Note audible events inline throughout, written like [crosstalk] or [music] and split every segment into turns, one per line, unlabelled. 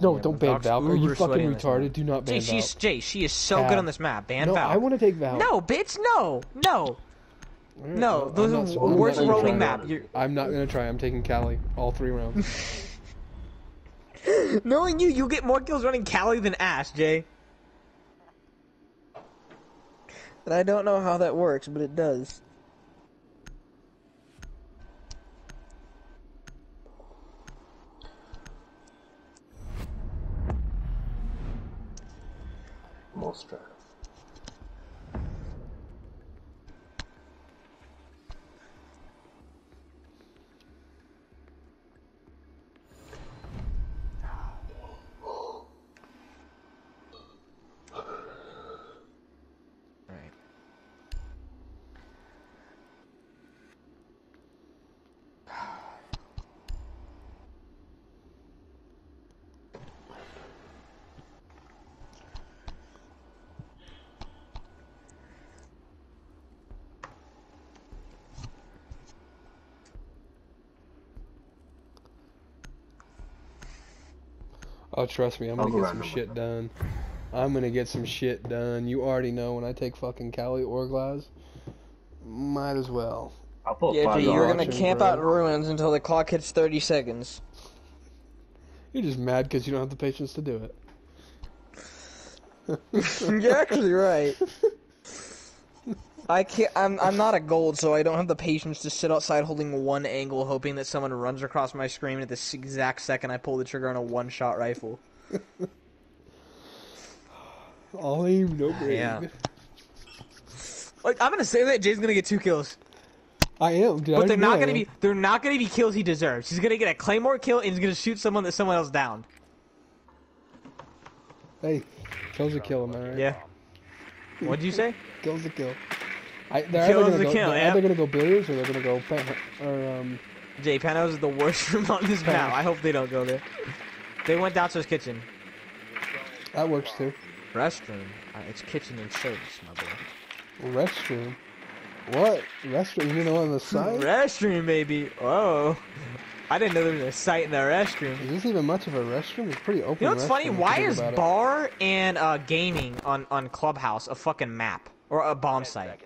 No,
Yeah,
don't ban
Valk's
Valk. Are you fucking
sweaty
retarded? Do not ban
Jay,
Valk.
she's Jay. She is so
Cal.
good on this map. Ban
no,
Valk.
I want to take Valk.
No, bitch, no, no. No, those
I'm
are
not-
the
not
worst
gonna
rolling
try.
map. You're...
I'm not gonna try. I'm taking Kali all three rounds. [laughs] [laughs]
Knowing you, you get more kills running Kali than Ash, Jay. And I don't know how that works, but it does.
Most
Oh, trust me, I'm gonna get some shit done. I'm gonna get some shit done. You already know when I take fucking Kali or Glaz. Might as well.
I'll put
Yeah,
five
you're gonna camp out in ruins until the clock hits 30 seconds.
You're just mad because you don't have the patience to do it. [laughs]
You're actually right. [laughs] I can't. I'm. I'm not a gold, so I don't have the patience to sit outside holding one angle, hoping that someone runs across my screen at this exact second I pull the trigger on a one-shot rifle. [laughs]
All aim, no grade.
Yeah. Like I'm gonna say that Jay's gonna get two kills,
I am, dude. I
but they're not gonna be. They're not gonna be kills he deserves. He's gonna get a claymore kill and he's gonna shoot someone that someone else downed.
Hey, kills a kill, am I right?
Yeah. What'd you say? [laughs]
Kills a kill. I, they're either gonna go,
kill,
they're
yeah.
either gonna go or they're gonna go Pen- or um.
Jay Panos is the worst [laughs] room on this map. I hope they don't go there. They went downstairs kitchen.
That works too.
Restroom. Uh, it's kitchen and service, my boy.
Restroom. What restroom? You know on the side? [laughs]
Restroom, baby. Oh, I didn't know there was a site in the restroom.
Is this even much of a restroom? It's pretty open.
You know what's funny? Why is
about it.
bar and uh, gaming on on Clubhouse a fucking map or a bomb site?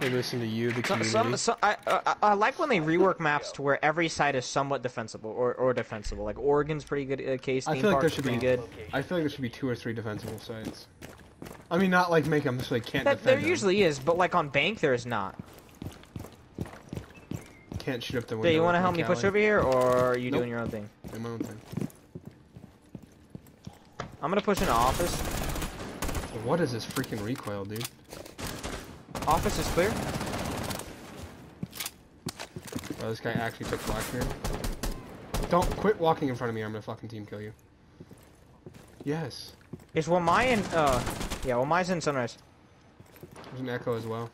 They listen to you, the community.
some, so, I, I, I like when they rework maps to where every site is somewhat defensible or, or defensible. Like Oregon's pretty good uh, case.
I feel like there should be.
good.
I feel like there should be two or three defensible sites. I mean, not like make them so they can't
That,
defend.
there
them.
usually is, but like on Bank, there is not.
can't shoot up the window.
Jay, you want to help me push over here, or are you
Nope.
doing your own thing?
Do my own thing.
I'm gonna push into office.
What is this freaking recoil, dude?
Office is clear.
Oh, this guy actually took black here. Don't quit walking in front of me. I'm gonna fucking team kill you. Yes.
Is Wamai in? Uh, yeah, Wamai's in Sunrise.
There's an echo as well.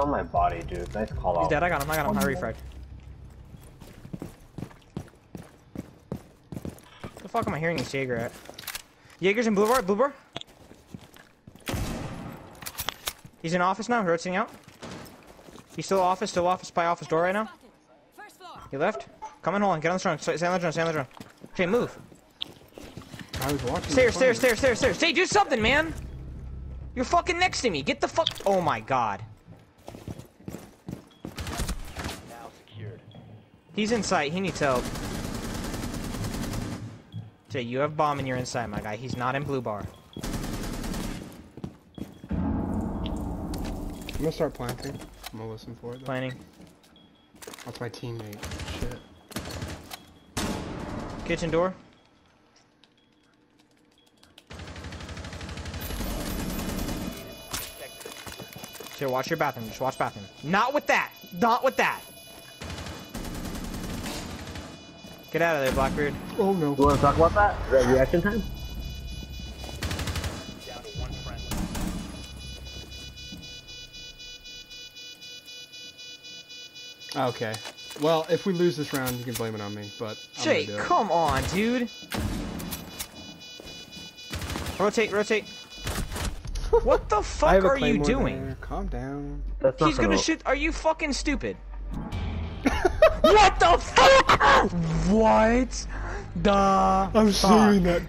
On my body, dude. Nice call
He's
out.
dead. I got him. I got him. I refragged. The fuck am I hearing this Jaeger at? Jaeger's in blue bar. Blue bar. He's in office now. Rotating out. He's still office. Still office by office door right now. He left. Come in. Hold on. Get on the drone. Stay stay on the drone. Stay on the drone. Jay, move.
I was watching.
Stairs, stairs, stairs, stairs, stairs. Jay, do something, man. You're fucking next to me. Get the fuck. Oh my god. He's in sight. He needs help. Jay, you have bomb and you're inside, my guy. He's not in blue bar.
I'm gonna start planting. I'm gonna listen for it. Though.
Planning.
That's my teammate. Shit.
Kitchen door. Jay, watch your bathroom. Just watch bathroom. Not with that. Not with that. Get out of there, Blackbeard.
Oh no.
You want to talk about that? Is that reaction time?
Okay. Well, if we lose this round, you can blame it on me. But I'm
Jay,
gonna do it.
come on, dude. Rotate, rotate. [laughs] What the fuck are you
claymore
doing?
there. Calm down.
That's not
He's gonna
gonna
shoot. Are you fucking stupid? What the fuck? What the?
I'm
fuck?
that